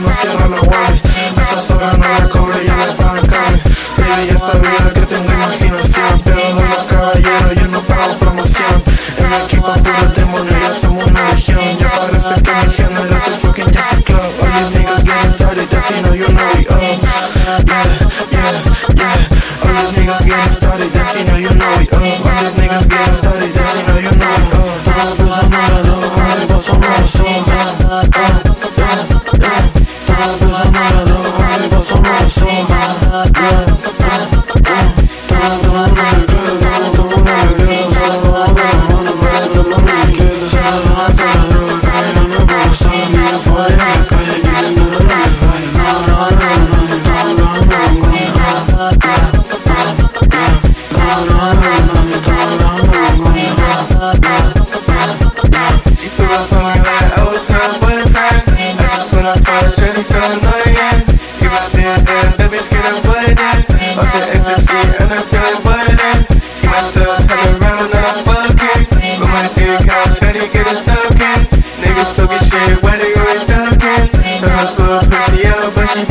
no cierro los wallet Esas horas no la cobre, ya me pagan carne Baby, ya sabía que tengo imaginación Pero de los yo no pago promoción. En mi equipo puro demonio, ya somos una legión. Ya parece que mi género es el fucking Jazz Club All these niggas getting started, dancing, know you know we own. Yeah, yeah, yeah. All these niggas getting started, dancing, know you know we own. All these niggas getting started, No, no, no, You bitch get up the ecstasy and I'm feeling butted She myself turn around and I'm fucking. With my dear cow, shorty get it soaking. Niggas talking shit, why they always talking? Tryna pull pussy out, but she